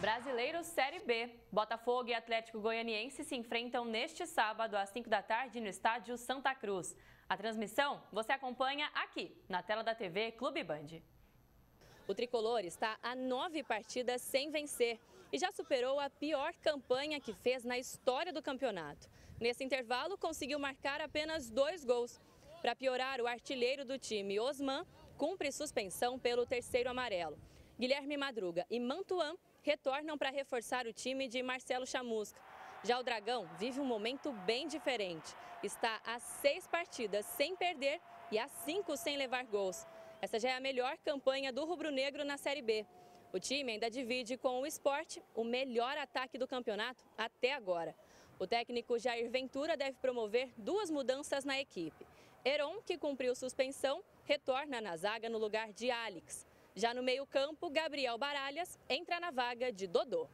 Brasileiro Série B. Botafogo e Atlético Goianiense se enfrentam neste sábado às 5 da tarde no estádio Santa Cruz. A transmissão você acompanha aqui, na tela da TV Clube Band. O tricolor está a nove partidas sem vencer e já superou a pior campanha que fez na história do campeonato. Nesse intervalo, conseguiu marcar apenas dois gols. Para piorar, o artilheiro do time, Osman, cumpre suspensão pelo terceiro amarelo. Guilherme Madruga e Mantuan retornam para reforçar o time de Marcelo Chamusca. Já o Dragão vive um momento bem diferente. Está a seis partidas sem perder e a cinco sem levar gols. Essa já é a melhor campanha do rubro-negro na Série B. O time ainda divide com o esporte o melhor ataque do campeonato até agora. O técnico Jair Ventura deve promover duas mudanças na equipe. Heron, que cumpriu suspensão, retorna na zaga no lugar de Alex. Já no meio-campo, Gabriel Baralhas entra na vaga de Dodô.